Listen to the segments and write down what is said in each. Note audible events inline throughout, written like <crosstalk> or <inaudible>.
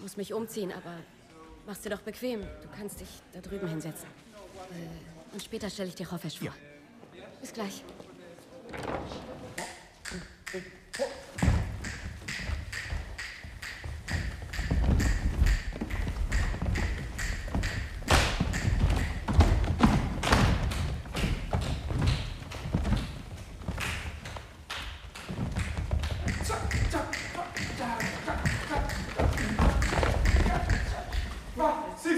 muss mich umziehen, aber mach's dir doch bequem. Du kannst dich da drüben hinsetzen. Äh, und später stelle ich dir Hofesch vor. Ja. Bis gleich. Ist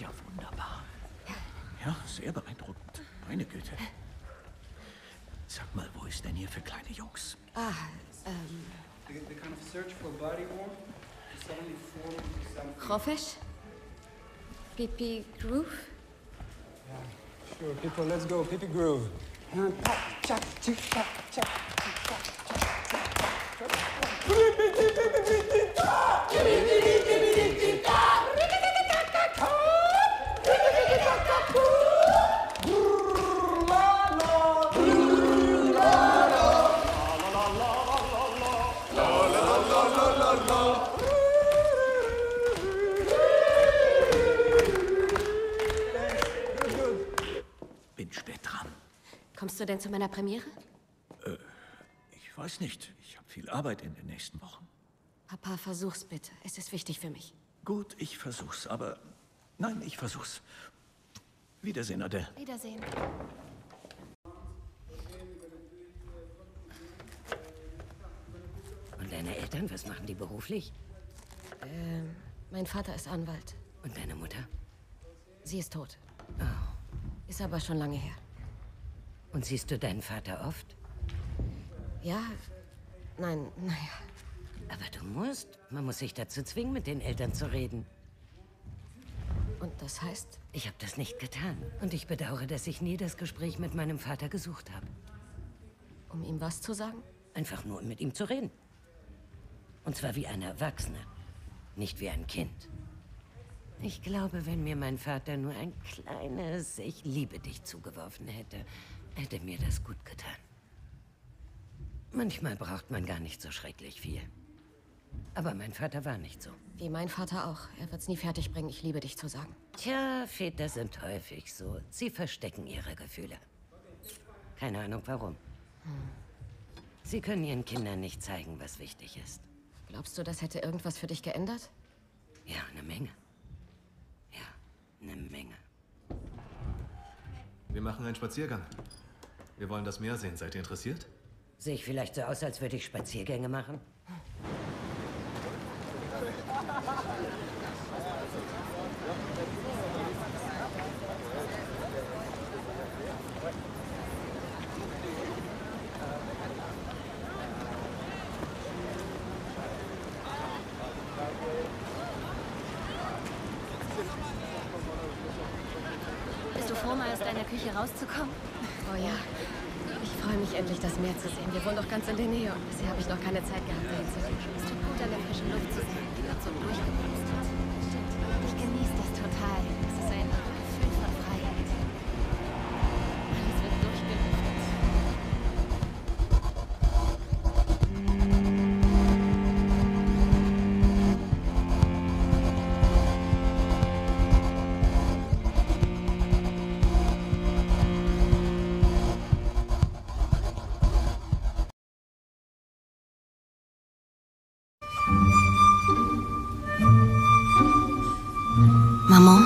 ja wunderbar. Ja, sehr beeindruckend. Meine Güte. Sag mal, wo ist denn hier für kleine Jungs? Ah, ähm, The, the kind of search for body warmth is only something. Hofesch? Pipi Groove? Sure, people, let's go. Pippi groove. Kommst du denn zu meiner Premiere? Ich weiß nicht. Ich habe viel Arbeit in den nächsten Wochen. Papa, versuch's bitte. Es ist wichtig für mich. Gut, ich versuch's, aber. Nein, ich versuch's. Wiedersehen, Adele. Wiedersehen. Und deine Eltern, was machen die beruflich? Ähm, mein Vater ist Anwalt. Und deine Mutter? Sie ist tot. Ist aber schon lange her. Und siehst du deinen Vater oft? Ja, nein, naja. Aber du musst. Man muss sich dazu zwingen, mit den Eltern zu reden. Und das heißt, Ich habe das nicht getan. Und ich bedauere, dass ich nie das Gespräch mit meinem Vater gesucht habe. um ihm was zu sagen? Einfach nur, um mit ihm zu reden. Und zwar wie ein Erwachsener, nicht wie ein Kind. Ich glaube, wenn mir mein Vater nur ein kleines Ich liebe dich zugeworfen hätte, hätte mir das gut getan. Manchmal braucht man gar nicht so schrecklich viel. Aber mein Vater war nicht so. Wie mein Vater auch. Er wird's nie fertigbringen, ich liebe dich zu sagen. Tja, Väter sind häufig so. Sie verstecken ihre Gefühle. Keine Ahnung warum. Sie können ihren Kindern nicht zeigen, was wichtig ist. Glaubst du, das hätte irgendwas für dich geändert? Ja, eine Menge. Ja, eine Menge. Wir machen einen Spaziergang. Wir wollen das Meer sehen. Seid ihr interessiert? Sehe ich vielleicht so aus, als würde ich Spaziergänge machen? Deiner Küche rauszukommen? Oh ja. Ich freue mich endlich, das Meer zu sehen. Wir wohnen doch ganz in der Nähe und bisher habe ich noch keine Zeit gehabt, dahin zu gehen. Es tut gut, an der frischen Luft zu sein. Die wird so durchgepustet. Maman,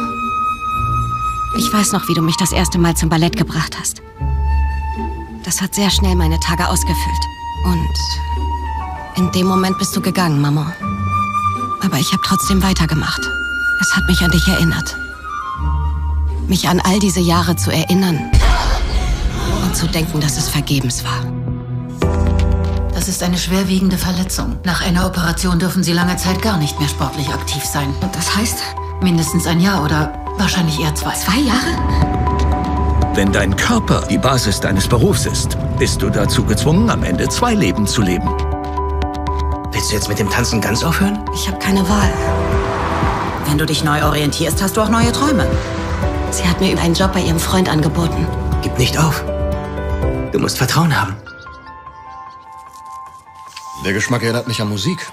ich weiß noch, wie du mich das erste Mal zum Ballett gebracht hast. Das hat sehr schnell meine Tage ausgefüllt. Und in dem Moment bist du gegangen, Maman. Aber ich habe trotzdem weitergemacht. Es hat mich an dich erinnert. Mich an all diese Jahre zu erinnern und zu denken, dass es vergebens war. Das ist eine schwerwiegende Verletzung. Nach einer Operation dürfen Sie lange Zeit gar nicht mehr sportlich aktiv sein. Und das heißt, Mindestens ein Jahr oder wahrscheinlich eher zwei. zwei Jahre? Wenn dein Körper die Basis deines Berufs ist, bist du dazu gezwungen, am Ende zwei Leben zu leben. Willst du jetzt mit dem Tanzen ganz aufhören? Ich habe keine Wahl. Wenn du dich neu orientierst, hast du auch neue Träume. Sie hat mir einen Job bei ihrem Freund angeboten. Gib nicht auf. Du musst Vertrauen haben. Der Geschmack erinnert mich an Musik.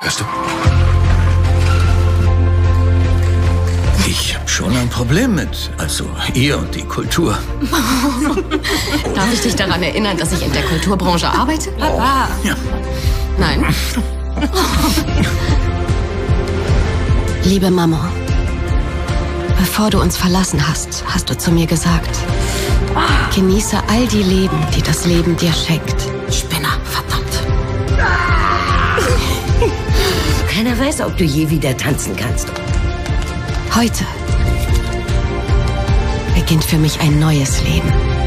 Hörst du? Ich habe schon ein Problem mit, also ihr und die Kultur. <laughs> Darf ich dich daran erinnern, dass ich in der Kulturbranche arbeite? Papa. Ja. Nein. <laughs> Liebe Mama, bevor du uns verlassen hast, hast du zu mir gesagt, genieße all die Leben, die das Leben dir schenkt. Weiß, ob du je wieder tanzen kannst. Heute beginnt für mich ein neues Leben.